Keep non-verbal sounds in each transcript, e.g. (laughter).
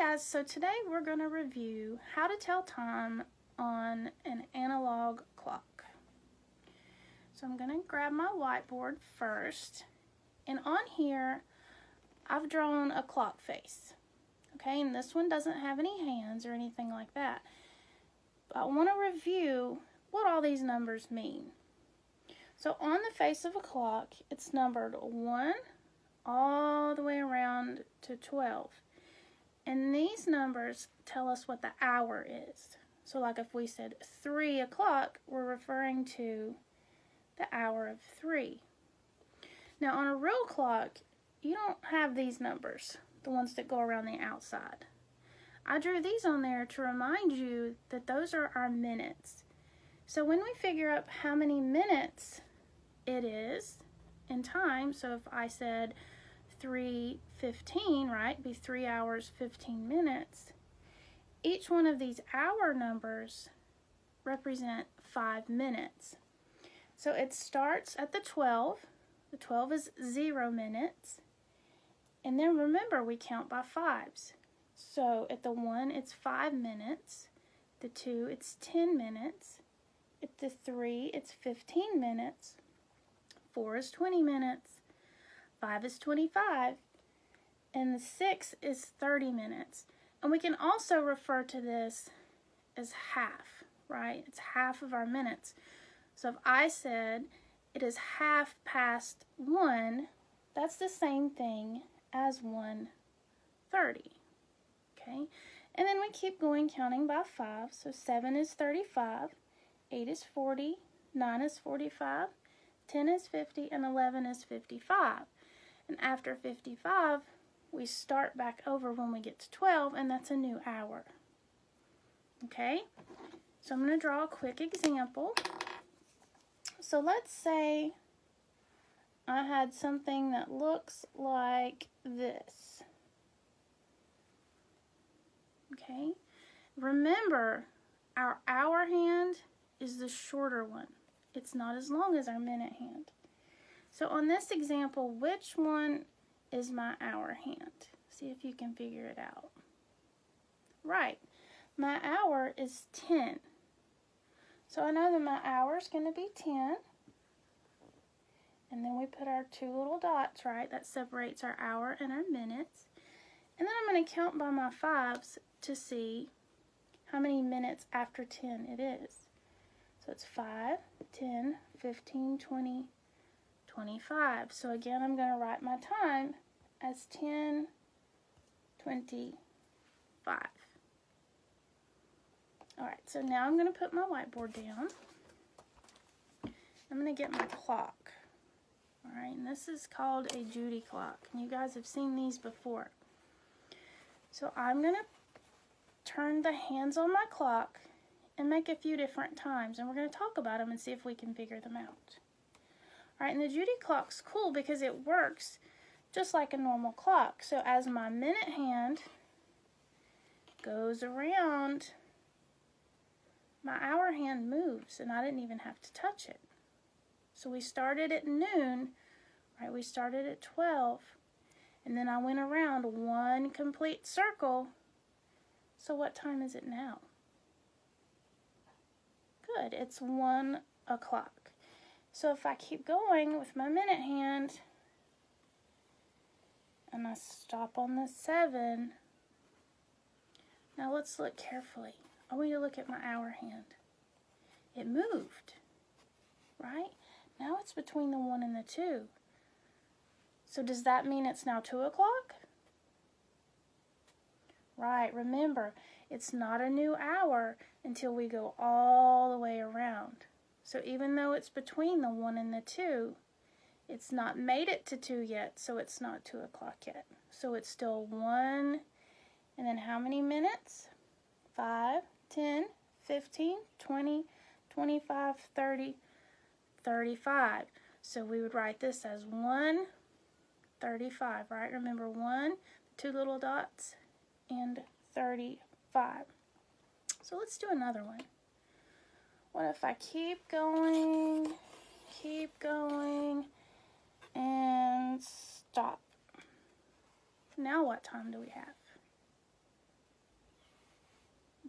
guys, so today we're going to review how to tell time on an analog clock. So I'm going to grab my whiteboard first and on here I've drawn a clock face. Okay, and this one doesn't have any hands or anything like that. But I want to review what all these numbers mean. So on the face of a clock, it's numbered 1 all the way around to 12. And these numbers tell us what the hour is. So like if we said 3 o'clock, we're referring to the hour of 3. Now on a real clock, you don't have these numbers, the ones that go around the outside. I drew these on there to remind you that those are our minutes. So when we figure out how many minutes it is in time, so if I said 3.15, right, be 3 hours 15 minutes, each one of these hour numbers represent 5 minutes. So it starts at the 12. The 12 is 0 minutes. And then remember, we count by fives. So at the 1, it's 5 minutes. The 2, it's 10 minutes. At the 3, it's 15 minutes. 4 is 20 minutes. 5 is 25, and the 6 is 30 minutes. And we can also refer to this as half, right? It's half of our minutes. So if I said it is half past 1, that's the same thing as 1.30, okay? And then we keep going counting by 5. So 7 is 35, 8 is 40, 9 is 45, 10 is 50, and 11 is 55. And after 55, we start back over when we get to 12, and that's a new hour. Okay, so I'm going to draw a quick example. So let's say I had something that looks like this. Okay, remember our hour hand is the shorter one. It's not as long as our minute hand. So on this example, which one is my hour hand? See if you can figure it out. Right, my hour is 10. So I know that my hour is going to be 10. And then we put our two little dots, right? That separates our hour and our minutes. And then I'm going to count by my fives to see how many minutes after 10 it is. So it's 5, 10, 15, 20, 25. So again, I'm going to write my time as 1025. Alright, so now I'm going to put my whiteboard down. I'm going to get my clock. Alright, and this is called a Judy clock. And you guys have seen these before. So I'm going to turn the hands on my clock and make a few different times. And we're going to talk about them and see if we can figure them out. Right, and the Judy clock's cool because it works just like a normal clock. So as my minute hand goes around, my hour hand moves and I didn't even have to touch it. So we started at noon, right? We started at 12 and then I went around one complete circle. So what time is it now? Good, it's one o'clock. So if I keep going with my minute hand and I stop on the 7, now let's look carefully. I want you to look at my hour hand. It moved, right? Now it's between the 1 and the 2. So does that mean it's now 2 o'clock? Right, remember, it's not a new hour until we go all the way around. So even though it's between the 1 and the 2, it's not made it to 2 yet, so it's not 2 o'clock yet. So it's still 1, and then how many minutes? 5, 10, 15, 20, 25, 30, 35. So we would write this as 1, 35, right? Remember 1, two little dots, and 35. So let's do another one. What if I keep going, keep going, and stop? Now what time do we have?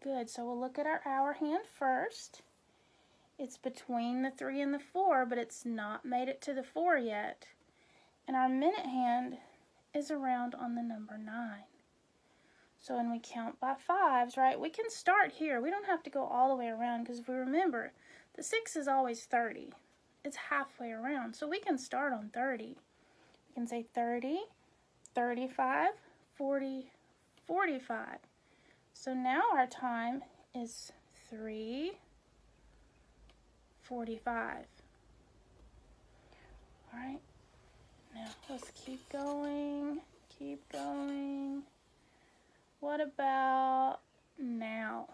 Good, so we'll look at our hour hand first. It's between the 3 and the 4, but it's not made it to the 4 yet. And our minute hand is around on the number 9. So when we count by fives, right, we can start here. We don't have to go all the way around because if we remember, the 6 is always 30. It's halfway around, so we can start on 30. We can say 30, 35, 40, 45. So now our time is 3, 45. All right, now let's keep going, keep going. What about now?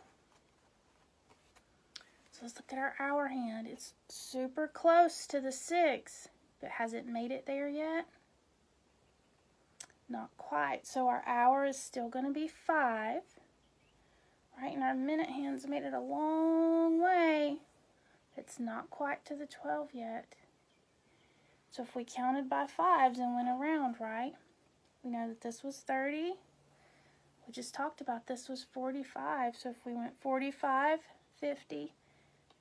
So let's look at our hour hand. It's super close to the 6, but has it made it there yet? Not quite. So our hour is still going to be 5. Right, and our minute hand's made it a long way. It's not quite to the 12 yet. So if we counted by fives and went around, right, we know that this was 30. We just talked about this was 45. So if we went 45, 50,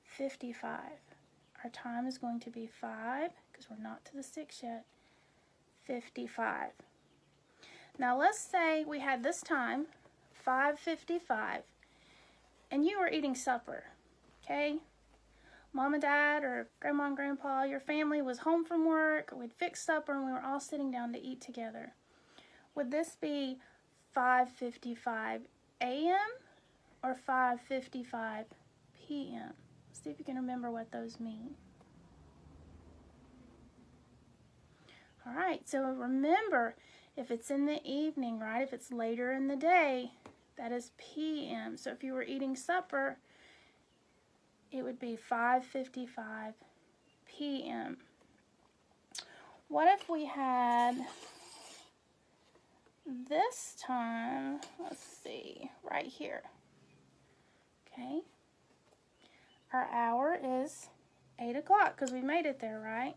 55, our time is going to be 5, because we're not to the 6 yet, 55. Now let's say we had this time, 5.55, and you were eating supper, okay? Mom and dad or grandma and grandpa, your family was home from work, we'd fixed supper and we were all sitting down to eat together. Would this be 5.55 a.m. or 5.55 p.m.? See if you can remember what those mean. All right, so remember, if it's in the evening, right, if it's later in the day, that is p.m. So if you were eating supper, it would be 5.55 p.m. What if we had this time, let's see, right here, okay? Our hour is 8 o'clock because we made it there, right?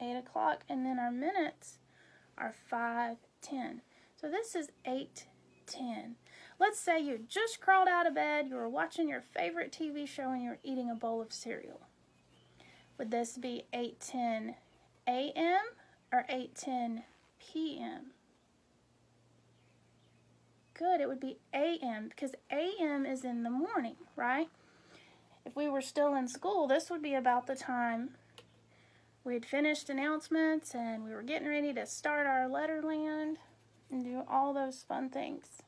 8 o'clock, and then our minutes are 5.10. So this is 8.10. Let's say you just crawled out of bed, you were watching your favorite TV show, and you're eating a bowl of cereal. Would this be 8:10 a.m. or 8:10 p.m.? Good, it would be a.m. because a.m. is in the morning, right? If we were still in school, this would be about the time we had finished announcements and we were getting ready to start our letterland and do all those fun things.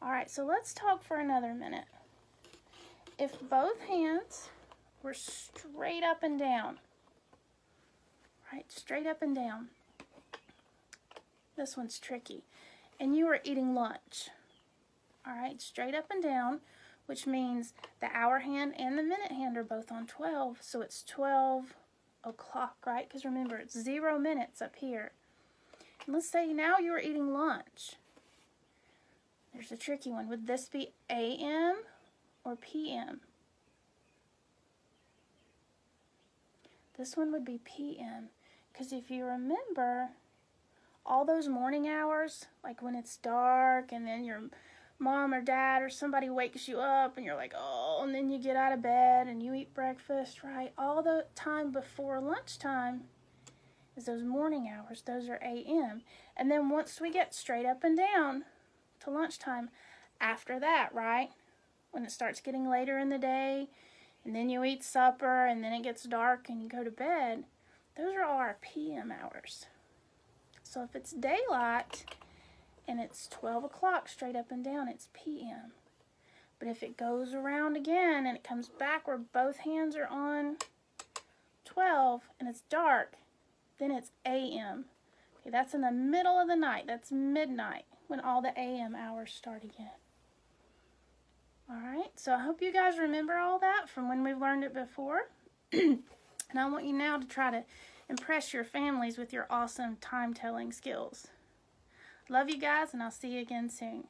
All right, so let's talk for another minute. If both hands were straight up and down, right, straight up and down, this one's tricky, and you are eating lunch, all right, straight up and down, which means the hour hand and the minute hand are both on 12, so it's 12 o'clock, right? Because remember, it's zero minutes up here. And let's say now you are eating lunch. There's a tricky one. Would this be AM or PM? This one would be PM. Because if you remember, all those morning hours, like when it's dark and then your mom or dad or somebody wakes you up and you're like, oh, and then you get out of bed and you eat breakfast, right? All the time before lunchtime is those morning hours. Those are AM. And then once we get straight up and down, to lunchtime after that, right? When it starts getting later in the day, and then you eat supper, and then it gets dark and you go to bed, those are all our PM hours. So if it's daylight and it's 12 o'clock straight up and down, it's PM. But if it goes around again and it comes back where both hands are on 12 and it's dark, then it's AM. Okay, that's in the middle of the night. That's midnight when all the AM hours start again. Alright, so I hope you guys remember all that from when we've learned it before. (clears throat) and I want you now to try to impress your families with your awesome time-telling skills. Love you guys, and I'll see you again soon.